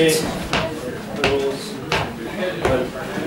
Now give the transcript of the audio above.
debate, rules, but